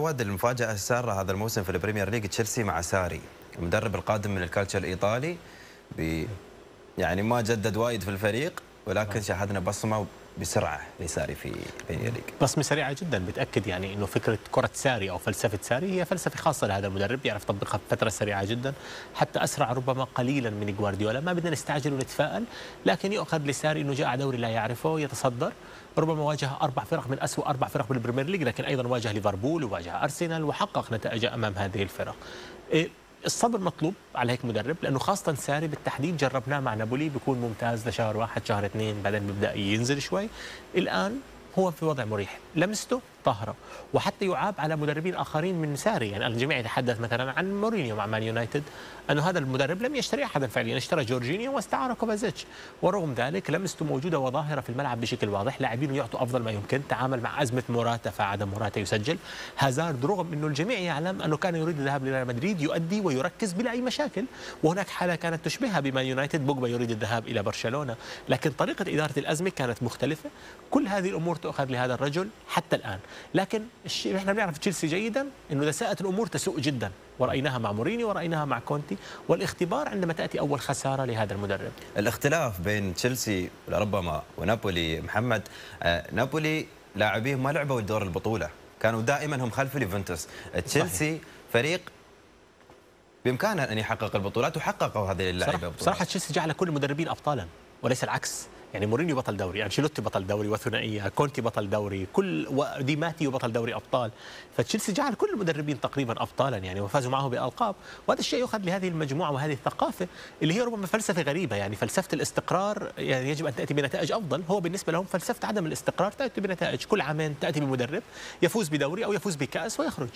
ود المفاجأة السارة هذا الموسم في ال Premier League تشيلسي مع ساري المدرب القادم من الكالتشيو الإيطالي ب يعني ما جدد وايد في الفريق ولكن شاهدنا بصمة بسرعة لساري في League بصمة سريعة جدا بتأكد يعني أنه فكرة كرة ساري أو فلسفة ساري هي فلسفة خاصة لهذا المدرب يعرف يطبقها بفترة سريعة جدا حتى أسرع ربما قليلا من جوارديولا. ما بدنا نستعجل ونتفائل لكن يؤخذ لساري أنه جاء دوري لا يعرفه يتصدر ربما واجه أربع فرق من أسوأ أربع فرق بال Premier League لكن أيضا واجه ليفربول وواجه أرسنال وحقق نتائج أمام هذه الفرق. إيه، الصبر مطلوب على هيك مدرب لأنه خاصة ساري بالتحديد جربناه مع نابولي بيكون ممتاز لشهر واحد شهر اثنين بعدين بيبدأ ينزل شوي. الآن هو في وضع مريح. لمسته ظاهرة وحتى يعاب على مدربين آخرين من ساري. يعني الجميع يتحدث مثلا عن مورينيو مع مان يونايتد أنه هذا المدرب لم يشتري احدا فعليا اشترى جورجينيو واستعار كوفازيتش. ورغم ذلك لمسته موجودة وظاهرة في الملعب بشكل واضح. لاعبين يعطوا أفضل ما يمكن. تعامل مع أزمة موراتا فعدم موراتا يسجل. هازارد رغم أنه الجميع يعلم أنه كان يريد الذهاب لريال مدريد يؤدي ويركز بلا أي مشاكل. وهناك حالة كانت تشبهها بمان يونايتد. بوجبا يريد الذهاب إلى برشلونة. لكن طريقة إدارة الأزمة كانت مختلفة. كل هذه الأمور تؤخذ لهذا الرجل حتى الآن. لكن الشيء إحنا بنعرف تشيلسي جيدا إنه إذا ساءت الأمور تسوء جدا. ورأيناها مع مورينيو ورأيناها مع كونتي. والاختبار عندما تأتي أول خسارة لهذا المدرب. الاختلاف بين تشيلسي لربما ونابولي محمد آه نابولي لاعبيهم ما لعبوا دور البطولة. كانوا دائما هم خلف اليوفنتوس. تشيلسي فريق بإمكانه أن يحقق البطولات وحققوا هذه اللعيبة صراحة تشيلسي جعل كل المدربين ابطالا وليس العكس. يعني مورينيو بطل دوري أنشيلوتي بطل دوري وثنائية كونتي بطل دوري كل ودي ماتيو بطل دوري أبطال. فتشيلسي جعل كل المدربين تقريبا ابطالا يعني وفازوا معه بألقاب. وهذا الشيء يؤخذ لهذه المجموعة وهذه الثقافة اللي هي ربما فلسفة غريبة يعني فلسفة الاستقرار يعني يجب أن تأتي بنتائج أفضل. هو بالنسبة لهم فلسفة عدم الاستقرار تأتي بنتائج كل عامين تأتي بمدرب يفوز بدوري أو يفوز بكأس ويخرج.